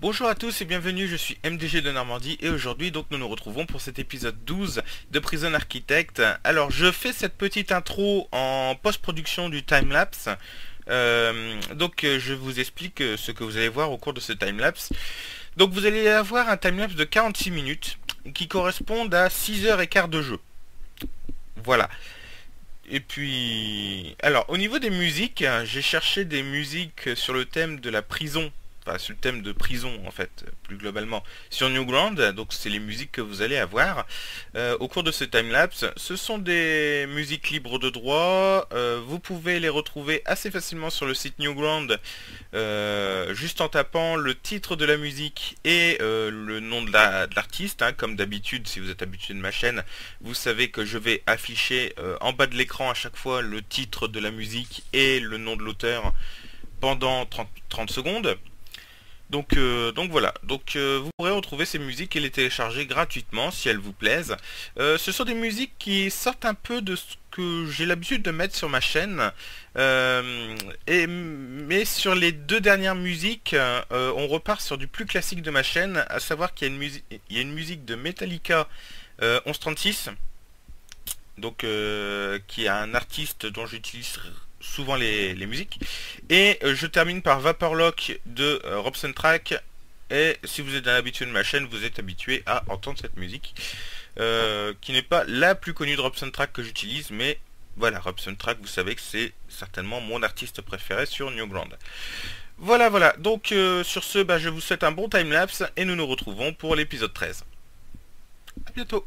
Bonjour à tous et bienvenue, je suis MDG de Normandie et aujourd'hui donc nous nous retrouvons pour cet épisode 12 de Prison Architect. Alors je fais cette petite intro en post-production du timelapse. Euh, donc euh, je vous explique euh, ce que vous allez voir au cours de ce timelapse. Donc vous allez avoir un timelapse de 46 minutes qui correspondent à 6 heures et quart de jeu. Voilà. Et puis, alors au niveau des musiques, j'ai cherché des musiques sur le thème de la prison sur le thème de prison en fait, plus globalement, sur Newground. Donc c'est les musiques que vous allez avoir euh, au cours de ce timelapse. Ce sont des musiques libres de droit. Euh, vous pouvez les retrouver assez facilement sur le site Newground, euh, juste en tapant le titre de la musique et le nom de l'artiste. Hein. comme d'habitude, si vous êtes habitué de ma chaîne, vous savez que je vais afficher en bas de l'écran à chaque fois le titre de la musique et le nom de l'auteur pendant 30, 30 secondes. Donc, euh, donc voilà, donc euh, vous pourrez retrouver ces musiques et les télécharger gratuitement si elles vous plaisent. Euh, ce sont des musiques qui sortent un peu de ce que j'ai l'habitude de mettre sur ma chaîne. et, mais sur les deux dernières musiques, on repart sur du plus classique de ma chaîne, à savoir qu'il y, a une musique, il y a une musique de Metallica 1136, donc qui est un artiste dont j'utilise souvent les, musiques. Et euh, je termine par Vaporlock de euh, Robson Track. Et si vous êtes un habitué de ma chaîne, vous êtes habitué à entendre cette musique. Euh, qui n'est pas la plus connue de Robson Track que j'utilise, mais voilà, Robson Track, vous savez que c'est certainement mon artiste préféré sur Newground. Voilà, voilà. Donc sur ce, bah, je vous souhaite un bon timelapse et nous nous retrouvons pour l'épisode 13. A bientôt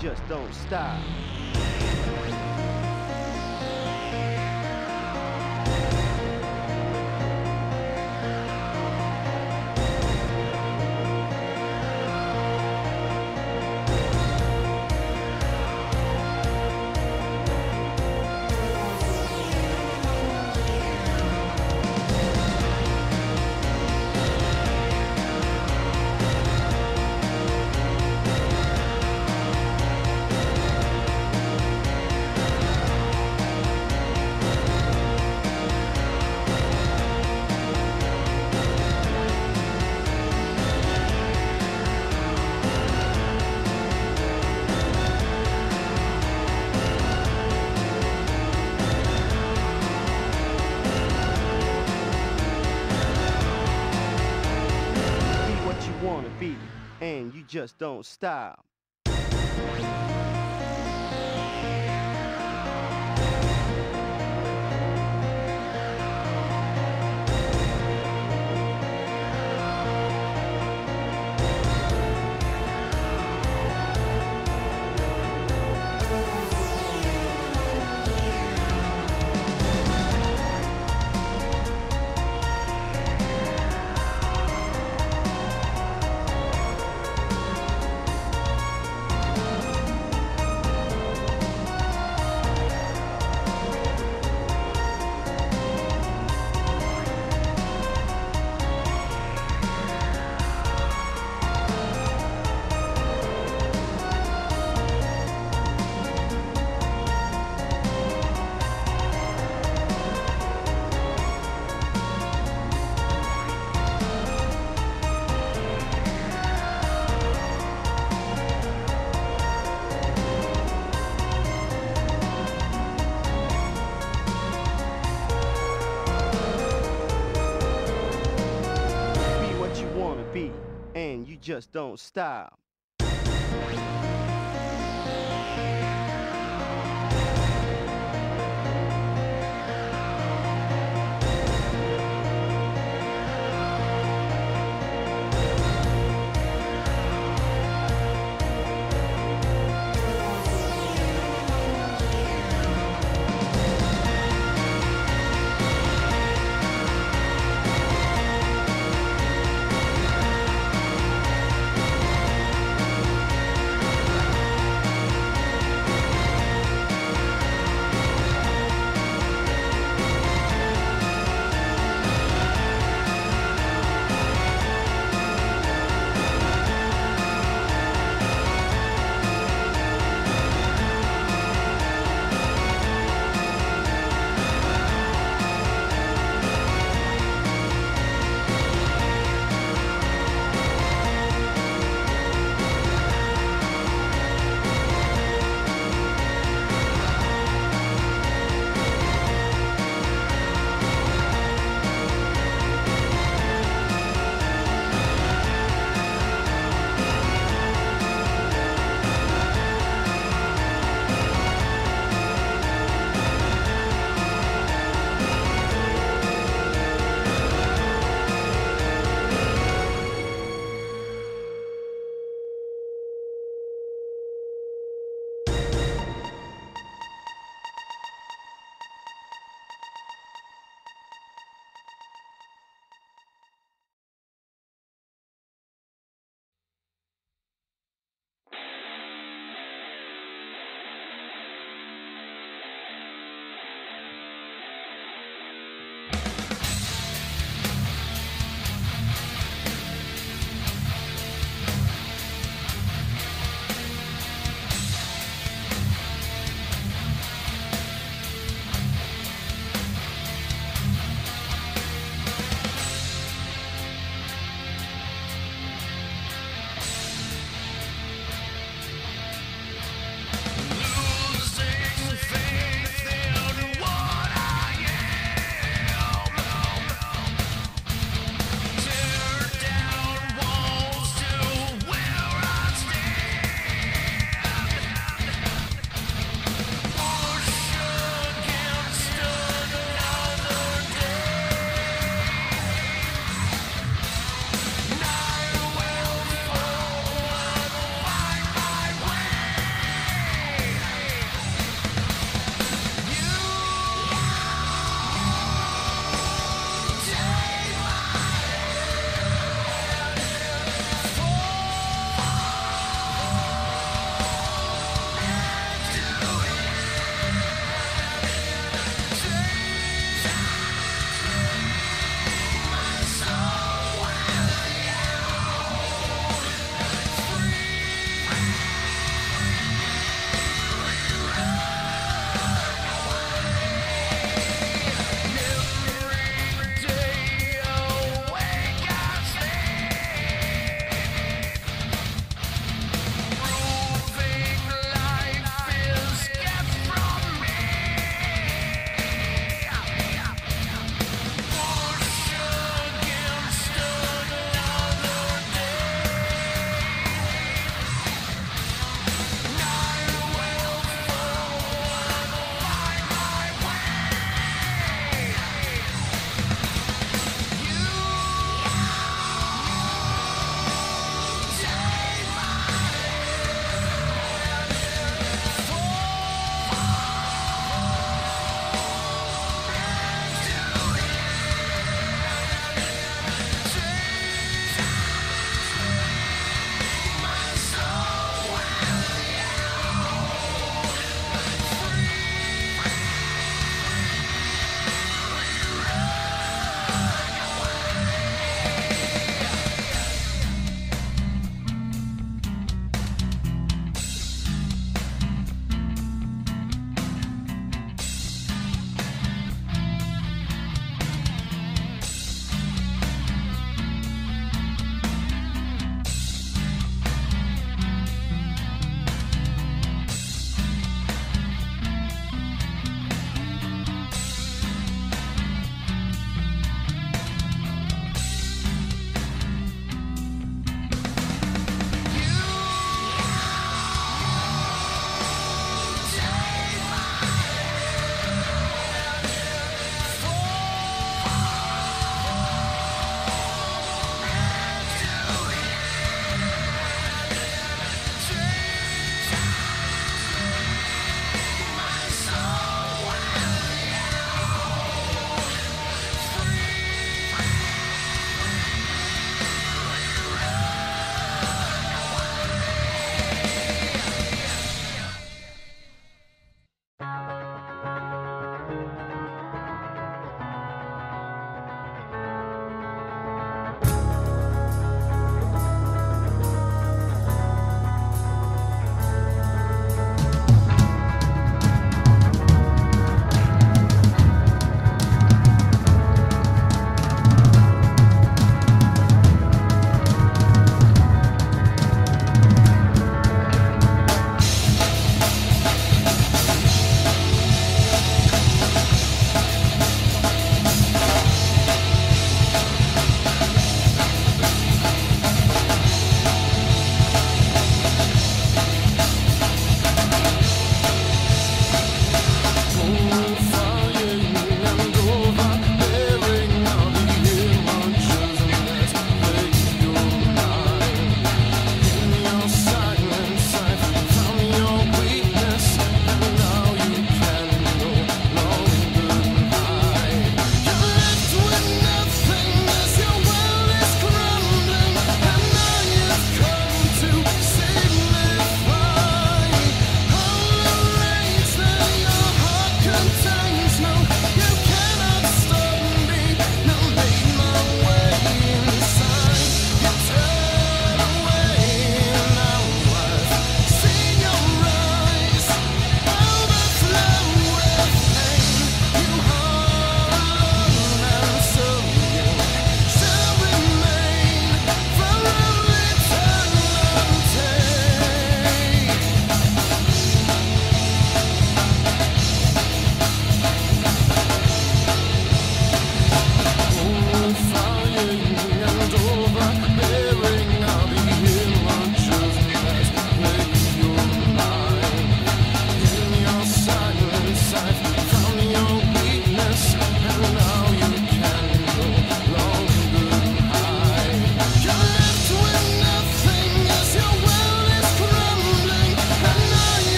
just don't stop. You just don't stop. Just don't stop.